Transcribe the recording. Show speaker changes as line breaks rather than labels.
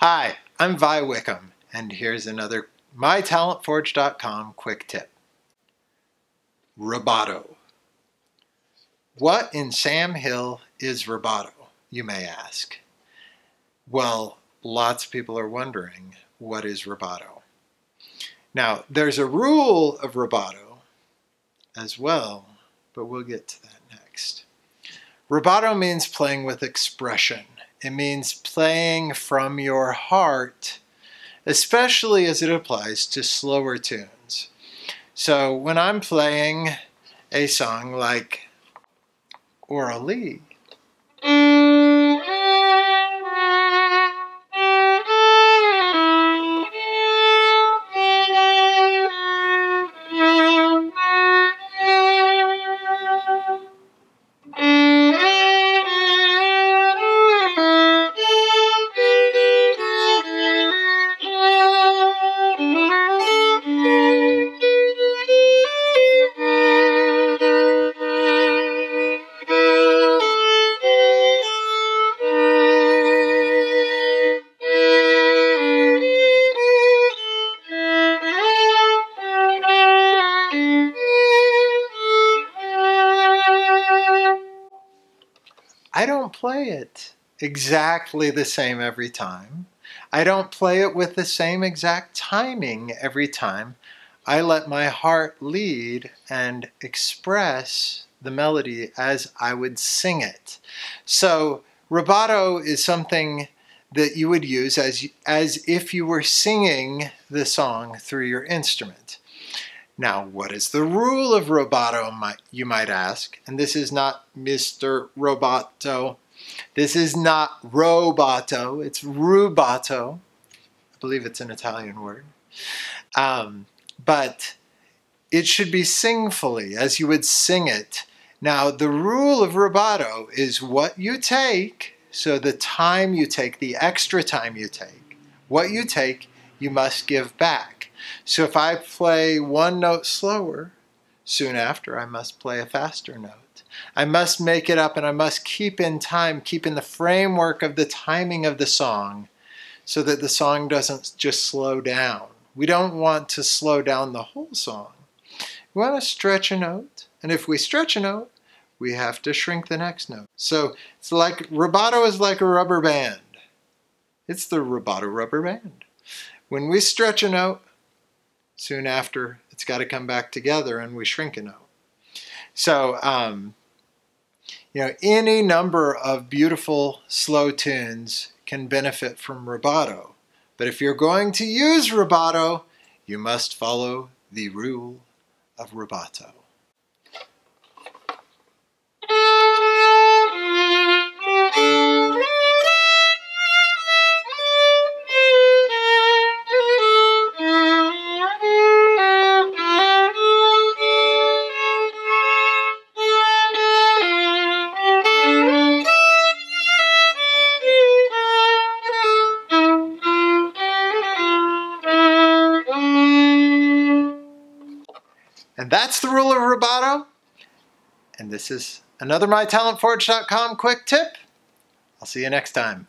Hi, I'm Vi Wickam, and here's another MyTalentForge.com quick tip. Rubato. What in Sam Hill is rubato, you may ask? Well, lots of people are wondering what is rubato. Now, there's a rule of rubato as well, but we'll get to that next. Rubato means playing with expression. It means playing from your heart, especially as it applies to slower tunes. So when I'm playing a song like Aura-Lee, I don't play it exactly the same every time. I don't play it with the same exact timing every time. I let my heart lead and express the melody as I would sing it. So rubato is something that you would use as, as if you were singing the song through your instrument. Now, what is the rule of rubato, you might ask? And this is not Mr. Roboto. This is not robato, it's rubato. I believe it's an Italian word. Um, but it should be singfully, as you would sing it. Now, the rule of rubato is what you take, so the time you take, the extra time you take, what you take, you must give back. So if I play one note slower, soon after I must play a faster note. I must make it up and I must keep in time, keep in the framework of the timing of the song so that the song doesn't just slow down. We don't want to slow down the whole song. We want to stretch a note, and if we stretch a note, we have to shrink the next note. So it's like rubato is like a rubber band. It's the rubato rubber band. When we stretch a note, soon after it's got to come back together and we shrink a note. So, um, you know, any number of beautiful slow tunes can benefit from rubato. But if you're going to use rubato, you must follow the rule of rubato. And that's the rule of rubato. And this is another MyTalentForge.com quick tip. I'll see you next time.